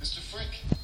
Mr. Frick.